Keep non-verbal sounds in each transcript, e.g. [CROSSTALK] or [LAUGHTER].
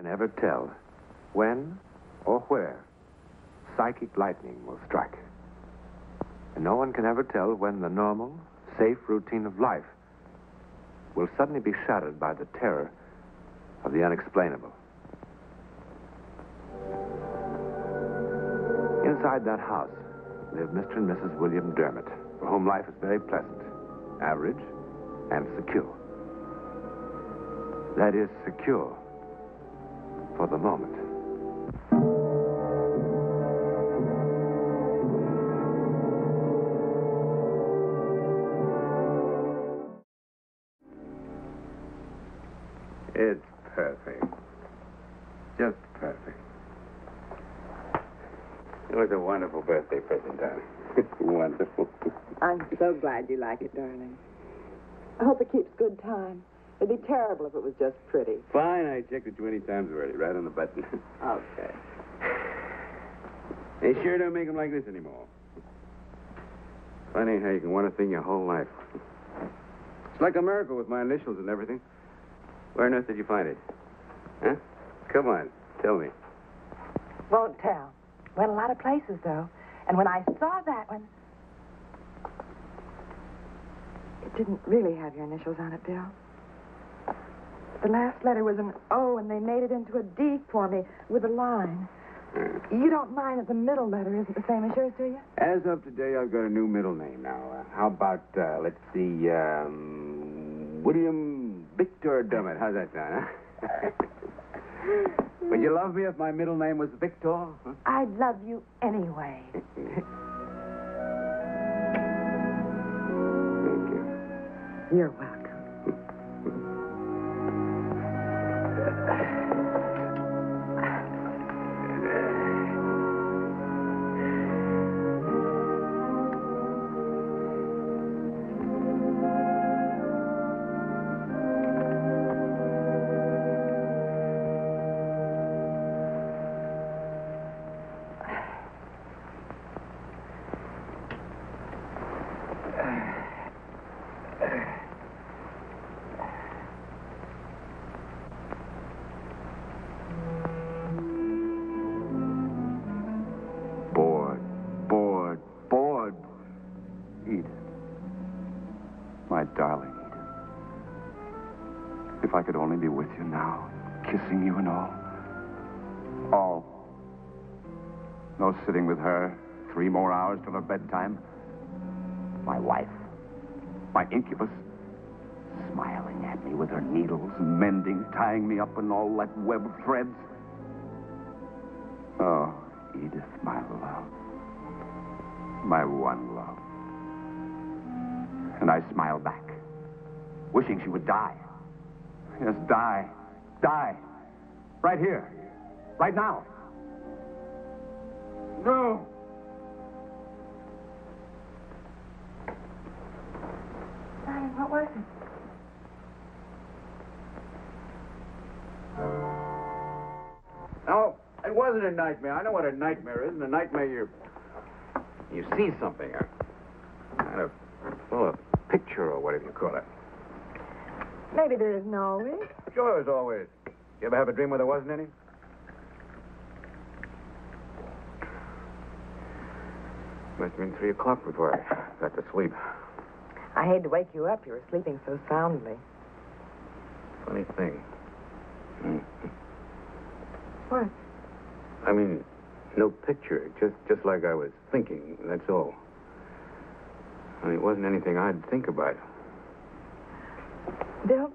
can ever tell when or where psychic lightning will strike. And no one can ever tell when the normal, safe routine of life will suddenly be shattered by the terror of the unexplainable. Inside that house live Mr. and Mrs. William Dermott, for whom life is very pleasant, average, and secure. That is secure for the moment. It's perfect. Just perfect. It was a wonderful birthday present, darling. [LAUGHS] wonderful. I'm so glad you like it, darling. I hope it keeps good time. It'd be terrible if it was just pretty. Fine, I checked it 20 times already, right on the button. [LAUGHS] Okay. they sure don't make them like this anymore. Funny how you can want a thing your whole life. It's like a miracle with my initials and everything. Where on earth did you find it? Huh? Come on, tell me. Won't tell. Went a lot of places, though. And when I saw that one. It didn't really have your initials on it, Bill. The last letter was an O, and they made it into a D for me with a line. You don't mind that the middle letter isn't the same as yours, do you? As of today, I've got a new middle name now. Uh, how about, uh, let's see, um, William Victor Dermott. How's that sound, huh? [LAUGHS] Would you love me if my middle name was Victor? Huh? I'd love you anyway. [LAUGHS] Thank you. You're welcome. No sitting with her three more hours till her bedtime. My wife. My incubus. Smiling at me with her needles, and mending, tying me up in all that web of threads. Oh, Edith, my love. My one love. And I smiled back, wishing she would die. Yes, die. Die. Right here. Right now. No. Darling, what was it? No, it wasn't a nightmare. I know what a nightmare is. In a nightmare, you you see something, a kind of well, a picture or whatever you call it. Maybe there isn't always. Sure, as always. You ever have a dream where there wasn't any? Must have been three o'clock before I got to sleep. I hate to wake you up. You were sleeping so soundly. Funny thing. What? I mean, no picture. Just just like I was thinking. That's all. I mean, it wasn't anything I'd think about. Bill,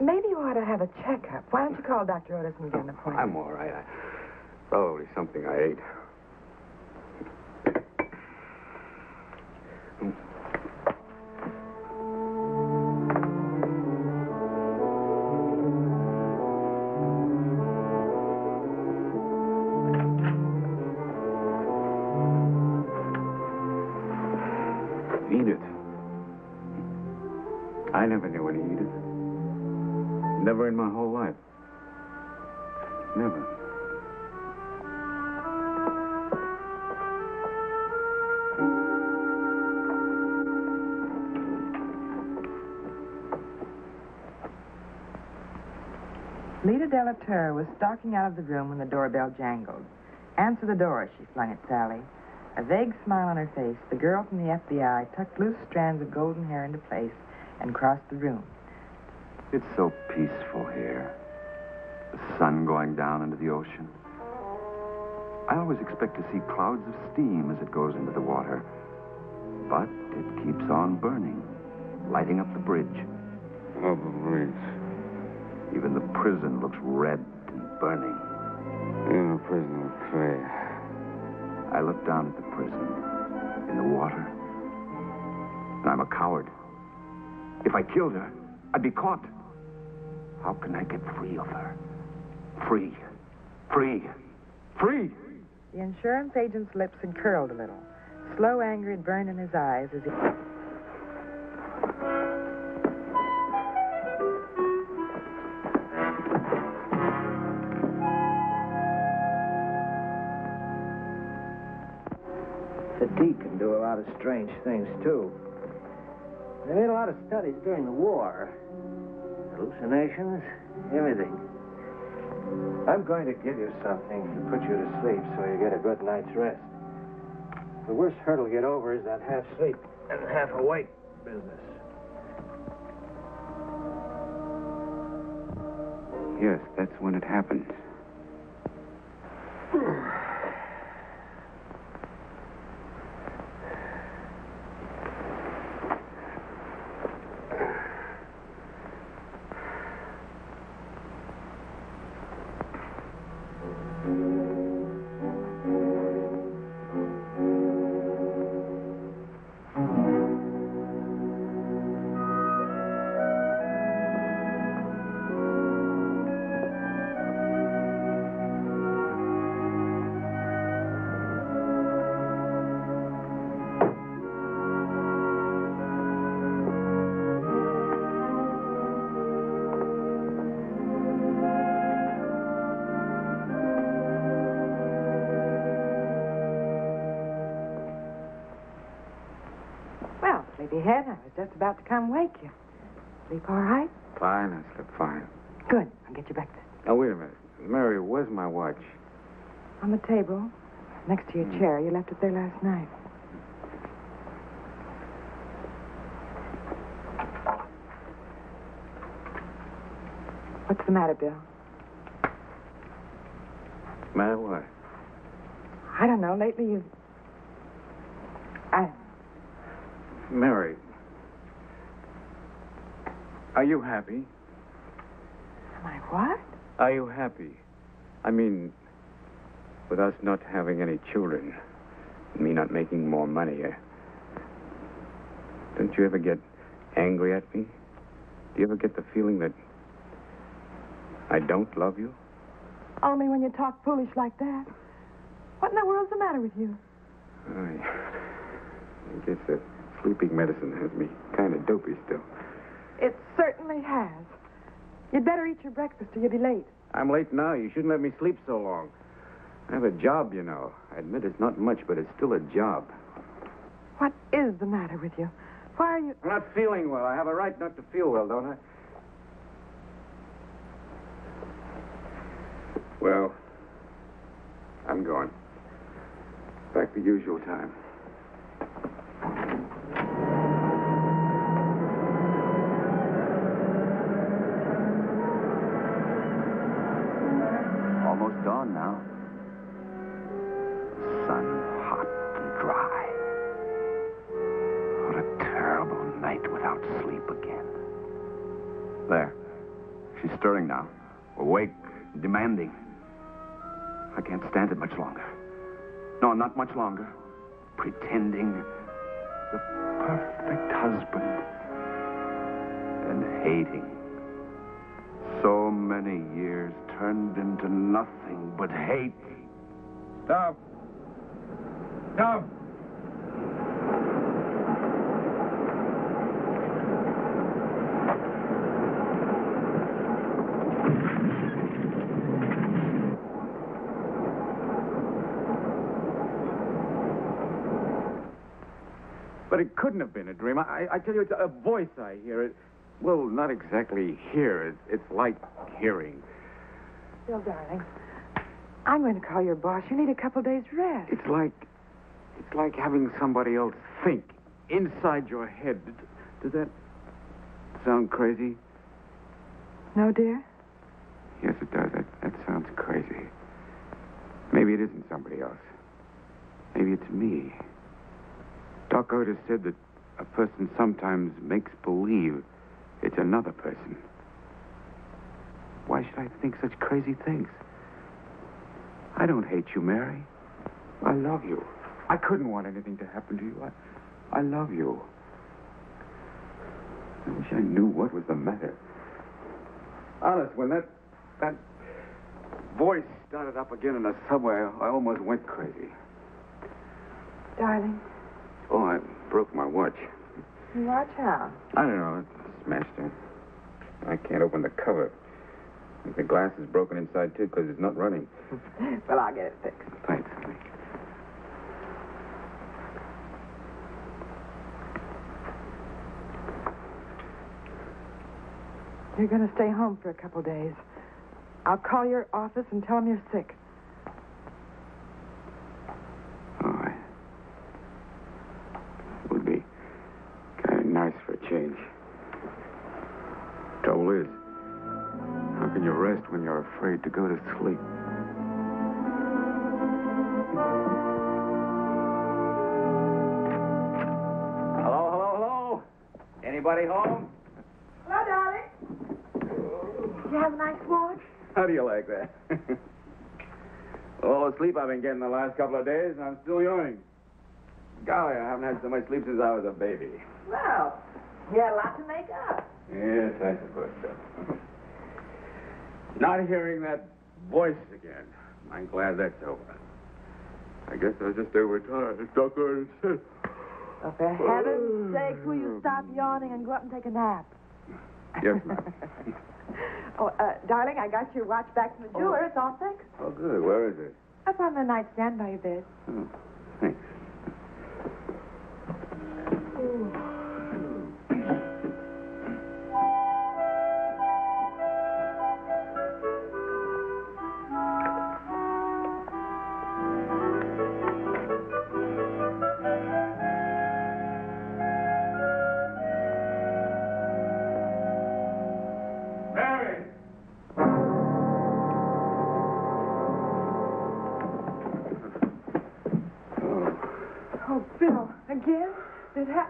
maybe you ought to have a checkup. Why don't you call Dr. Otis and get an appointment? I'm all right. I, probably something I ate. Lita Delateur was stalking out of the room when the doorbell jangled. Answer the door, she flung at Sally. A vague smile on her face, the girl from the FBI tucked loose strands of golden hair into place and crossed the room. It's so peaceful here. The sun going down into the ocean. I always expect to see clouds of steam as it goes into the water. But it keeps on burning, lighting up the bridge. Oh, the bridge. Even the prison looks red and burning. In the prison of clay. I look down at the prison, in the water, and I'm a coward. If I killed her, I'd be caught. How can I get free of her? Free. Free. Free! The insurance agent's lips had curled a little. Slow anger had burned in his eyes as he. Can do a lot of strange things, too. They made a lot of studies during the war. Hallucinations, everything. I'm going to give you something to put you to sleep so you get a good night's rest. The worst hurdle to get over is that half sleep and half awake business. Yes, that's when it happens. [SIGHS] [SIGHS] I was just about to come wake you. Sleep all right? Fine, I slept fine. Good. I'll get you breakfast. Now, wait a minute. Mary, where's my watch? On the table, next to your hmm. chair. You left it there last night. What's the matter, Bill? Matter what? I don't know. Lately, you've. I. Mary. Are you happy? Am I what? Are you happy? I mean, with us not having any children, me not making more money, eh? Don't you ever get angry at me? Do you ever get the feeling that I don't love you? Only when you talk foolish like that. What in the world's the matter with you? I, I guess that sleeping medicine has me kind of dopey still. It certainly has. You'd better eat your breakfast or you'll be late. I'm late now. You shouldn't let me sleep so long. I have a job, you know. I admit it's not much, but it's still a job. What is the matter with you? Why are you. I'm not feeling well. I have a right not to feel well, don't I? Well, I'm going. Back to usual time. Dawn now. Sun hot and dry. What a terrible night without sleep again. There. She's stirring now. Awake, demanding. I can't stand it much longer. No, not much longer. Pretending the perfect husband. And hating. Many years turned into nothing but hate. Stop. Stop. But it couldn't have been a dream. I, I tell you, it's a voice I hear. It, well, not exactly hear. It's, it's like hearing. Bill, darling, I'm going to call your boss. You need a couple days' rest. It's like, it's like having somebody else think inside your head. Does, does that sound crazy? No, dear? Yes, it does. That, that sounds crazy. Maybe it isn't somebody else. Maybe it's me. Doc Otis said that a person sometimes makes believe it's another person. Why should I think such crazy things? I don't hate you, Mary. I love you. I couldn't want anything to happen to you. I, I love you. I wish I knew what was the matter. Honest, when that that voice started up again in the subway, I almost went crazy. Darling, Oh, I broke my watch. watch out. I don't know. It. I can't open the cover. The glass is broken inside, too, because it's not running. [LAUGHS] well, I'll get it fixed. Thanks, honey. You're going to stay home for a couple days. I'll call your office and tell them you're sick. Anybody home? Hello, darling. Did you have a nice watch? How do you like that? [LAUGHS] All the sleep I've been getting the last couple of days, and I'm still yawning. Golly, I haven't had so much sleep since I was a baby. Well, you had a lot to make up. Yes, I suppose so. Not hearing that voice again. I'm glad that's over. I guess I was just overtired. Doc Otis said. Well, for heaven's sakes, will you stop yawning and go up and take a nap? Yes, ma'am. [LAUGHS] oh, uh, darling, I got your watch back from the jeweler. It's all fixed. Oh, good. Where is it? Up on the nightstand by your bed. Oh, thanks.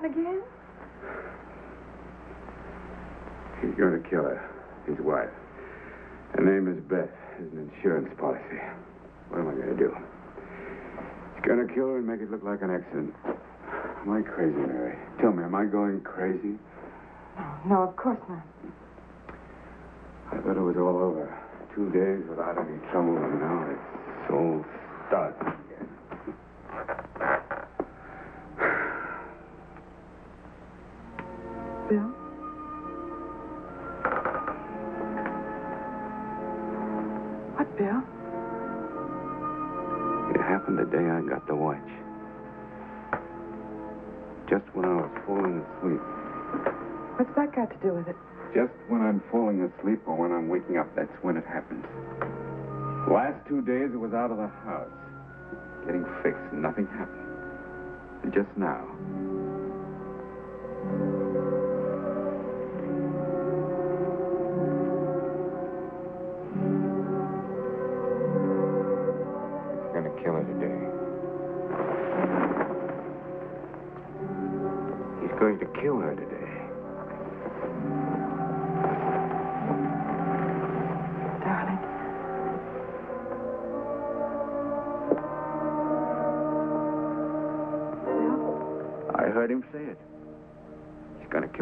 Again? He's going to kill her, his wife. Her name is Beth. It's an insurance policy. What am I going to do? He's going to kill her and make it look like an accident. Am I crazy, Mary? Tell me, am I going crazy? No, no, of course not. I thought it was all over. Two days without any trouble, and now it's out of the house. Getting fixed, and nothing happened. And just now. Gonna kill her today. He's going to kill her today.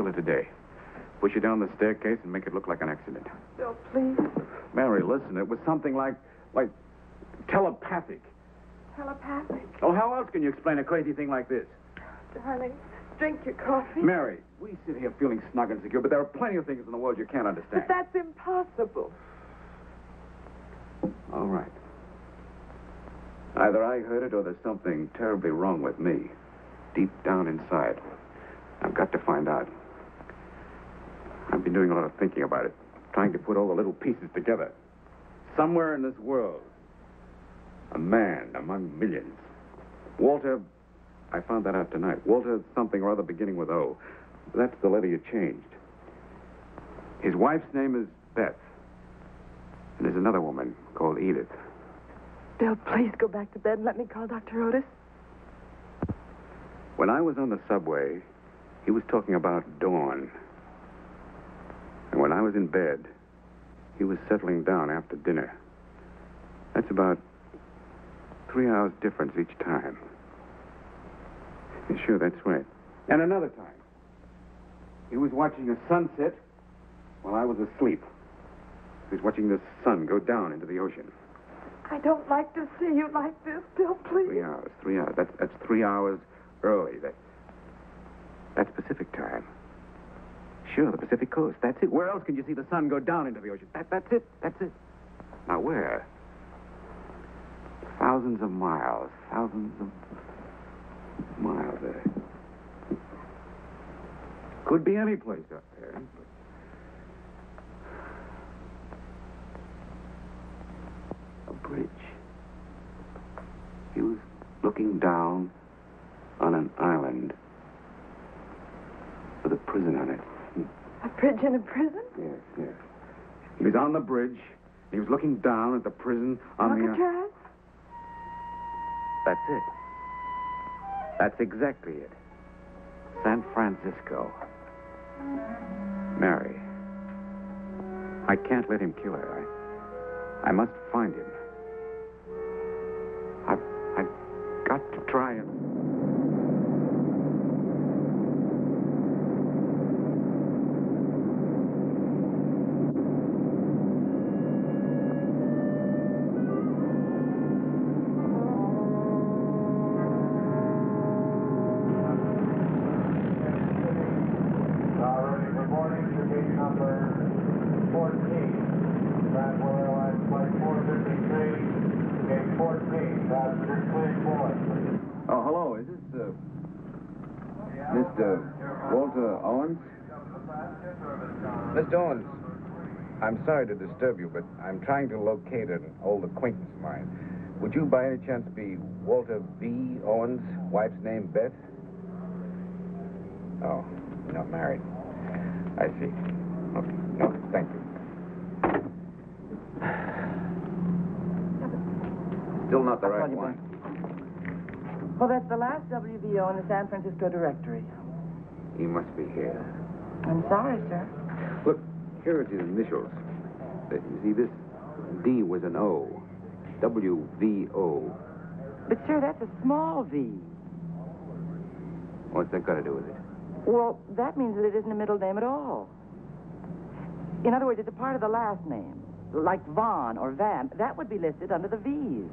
He's gonna kill her today. Push her down the staircase and make it look like an accident. Bill, please. Mary, listen, it was something like like telepathic. Telepathic. Oh, how else can you explain a crazy thing like this? Darling, drink your coffee. Mary, we sit here feeling snug and secure, but there are plenty of things in the world you can't understand. But that's impossible. All right. Either I heard it or there's something terribly wrong with me. Deep down inside. I've got to find out. I've been doing a lot of thinking about it, trying to put all the little pieces together. Somewhere in this world, a man among millions. Walter, I found that out tonight. Walter something or other beginning with O. That's the letter you changed. His wife's name is Beth. And there's another woman called Edith. Bill, please go back to bed and let me call Dr. Otis. When I was on the subway, he was talking about dawn. And when I was in bed, he was settling down after dinner. That's about three hours difference each time. Sure, that's right. And another time, he was watching a sunset while I was asleep. He was watching the sun go down into the ocean. I don't like to see you like this, Bill, please. Three hours, three hours. That's, that's three hours early. That, that's Pacific time. Sure, the Pacific coast. That's it. Where else can you see the sun go down into the ocean? That, that's it. That's it. Now, where? Thousands of miles. Thousands of miles. Could be any place up there. A bridge. He was looking down on an island with a prison on it. A bridge in a prison? Yes, yes. He was on the bridge. He was looking down at the prison on the. Uh, Alcatraz? That's it. That's exactly it. San Francisco. Mary. I can't let him kill her. I, I must find him. I'm sorry to disturb you, but I'm trying to locate an old acquaintance of mine. Would you by any chance be Walter V. Owens, wife's name Beth? Oh, you're not married. I see. Okay. No, thank you. Still not the I'll right one. Well, that's the last WVO in the San Francisco directory. He must be here. I'm sorry, sir. Here are his initials. Uh, You see, this D was an O. W V O. But, sir, that's a small V. What's that got to do with it? Well, that means that it isn't a middle name at all. In other words, it's a part of the last name. Like Vaughn or Van. That would be listed under the V's.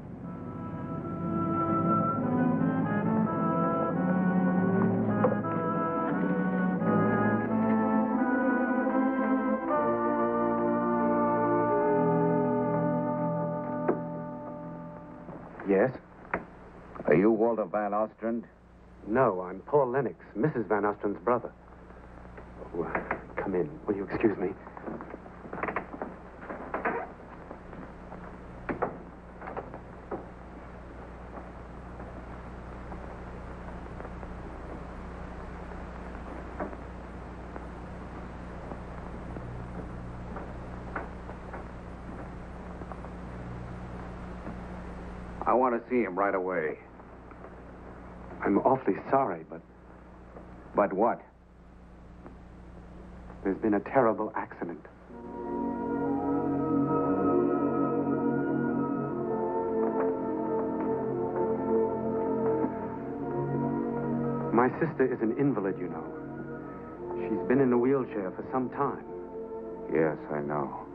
You Walter Van Ostrand? No, I'm Paul Lennox, Mrs. Van Ostrand's brother. Oh, uh, come in. Will you excuse me? I want to see him right away. I'm awfully sorry, but But what? there's been a terrible accident. My sister is an invalid, you know. She's been in a wheelchair for some time. Yes, I know.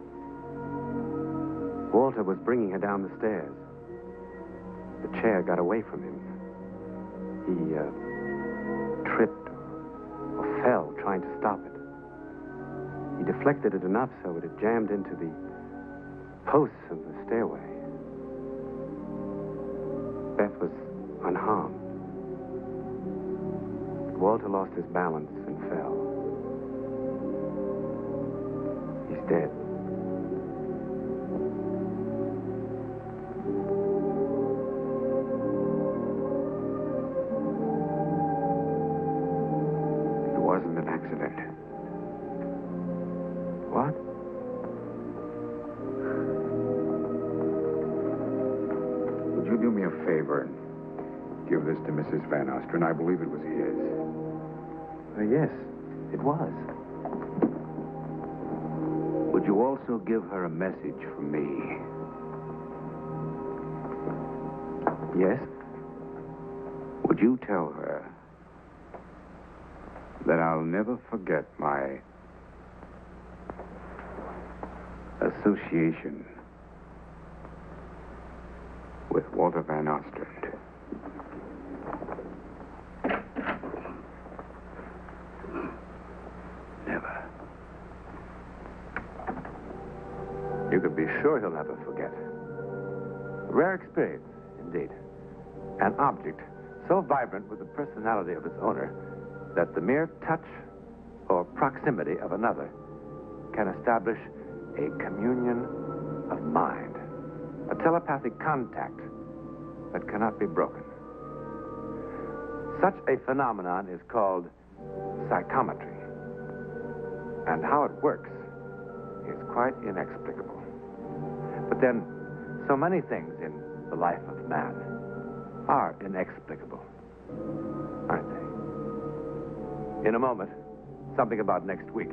Walter was bringing her down the stairs. The chair got away from him. He uh, tripped or fell trying to stop it. He deflected it enough so it had jammed into the posts of the stairway. Beth was unharmed. But Walter lost his balance and fell. He's dead. Favor and give this to Mrs. Van Ostrand? I believe it was his. Uh, yes, it was. Would you also give her a message from me? Yes? Would you tell her that I'll never forget my association with Walter Van Ostrand? Never. You can be sure he'll never forget. A rare experience, indeed. An object so vibrant with the personality of its owner that the mere touch or proximity of another can establish a communion of mind, a telepathic contact that cannot be broken. Such a phenomenon is called psychometry. And how it works is quite inexplicable. But then, so many things in the life of man are inexplicable, aren't they? In a moment, something about next week.